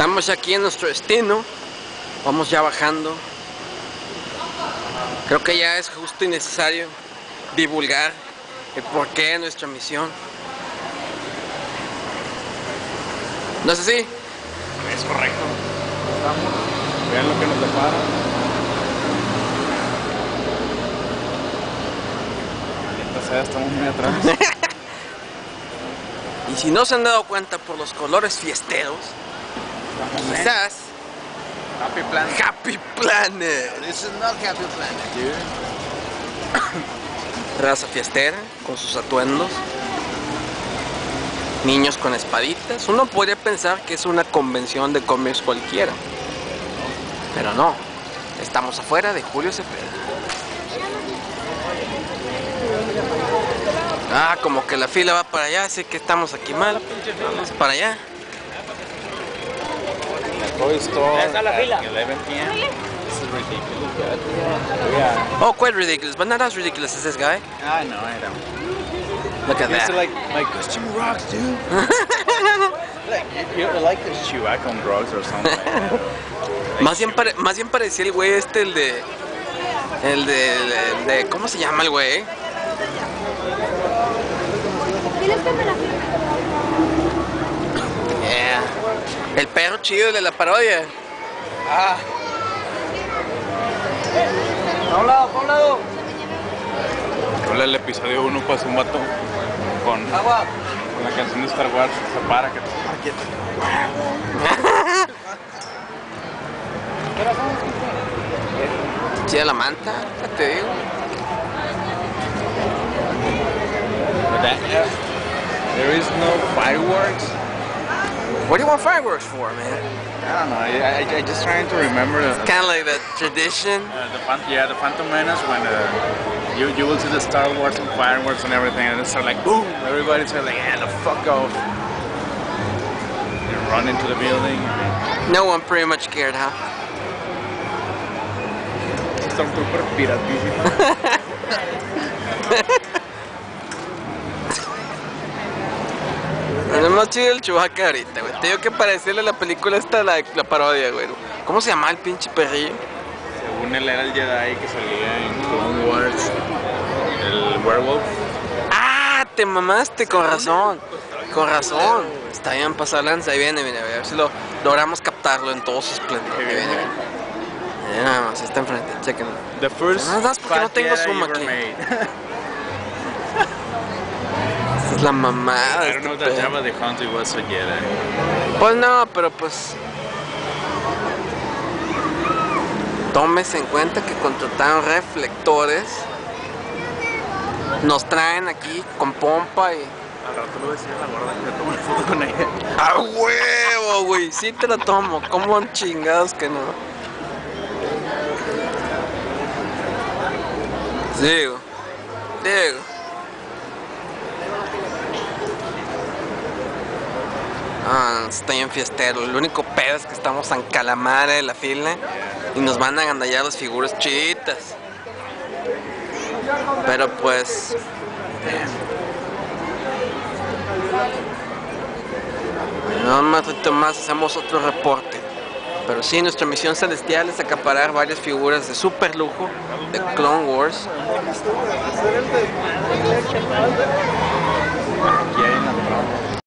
Estamos aquí en nuestro destino. Vamos ya bajando. Creo que ya es justo y necesario divulgar el porqué de nuestra misión. ¿No es así? Es correcto. Vamos. Vean lo que nos depara. Maldita sea, estamos muy atrás. Y si no se han dado cuenta por los colores fiesteros, Quizás Happy Plan. Happy Planet. This is not Happy Planet, dude. Raza fiestera con sus atuendos. Niños con espaditas. Uno podría pensar que es una convención de cómics cualquiera. Pero no. Estamos afuera de Julio Cepeda. Ah, como que la fila va para allá, así que estamos aquí mal. Vamos para allá. Toy Store. está la fila. at 11 p.m. This is ridiculous. Yeah. Oh, quite ridiculous, but not as ridiculous as this guy. I know, I know. Look at that. like, like this chew rocks, dude. like, you, you like this chew act on drugs or something like that. Like, Más bien, pare- más bien parecía el güey este, el de... El de, el de... ¿Cómo se llama el güey? Tienes que me la Yeah. Chido de la parodia. Ah. A un lado, a un lado. Hola, el episodio 1 pasó un vato con, Agua. con la canción de Star Wars. Se para, que te. Chida la manta, ya te digo. There is no fireworks. What do you want fireworks for, man? I don't know. I, I, I just trying to remember the, Kind of like the tradition. uh, the Phan- yeah the Phantom Menace when uh, you you will see the Star Wars and fireworks and everything, and it's start like boom. everybody's like, yeah, the fuck off. You run into the building. No one pretty much cared, huh? Stormtrooper piratísimo. Es más chido el Chewbacca ahorita, güey. Te digo que parecerle a la película esta, la, la parodia, güey. ¿Cómo se llama el pinche perrillo? Según él era el Jedi que salía en Clone Wars, el werewolf. ¡Ah! Te mamaste, con razón. Con razón. Está bien, pasa lanza. Ahí viene, viene. A ver si lo logramos captarlo en todo su esplendor. Ahí viene, nada más, está enfrente. Chequenlo. The first das porque no tengo ever aquí. es la mamada. Este know that pedo. Jabba the Hutt was a Jedi. Pues no, pero pues. Tómese en cuenta que contrataron reflectores. Nos traen aquí con pompa y. Al rato le voy a decir a la gorda que me tome una foto con ella. ¡A huevo, güey! Sí te la tomo. ¿Cómo chingados que no? Digo. Digo. Ah, está bien fiestero. El único pedo es que estamos en calamare de la fila y nos van a agandallar las figuras chitas. Pero pues. No más ratito más hacemos otro reporte. Pero sí, nuestra misión celestial es acaparar varias figuras de super lujo de Clone Wars. Aquí hay.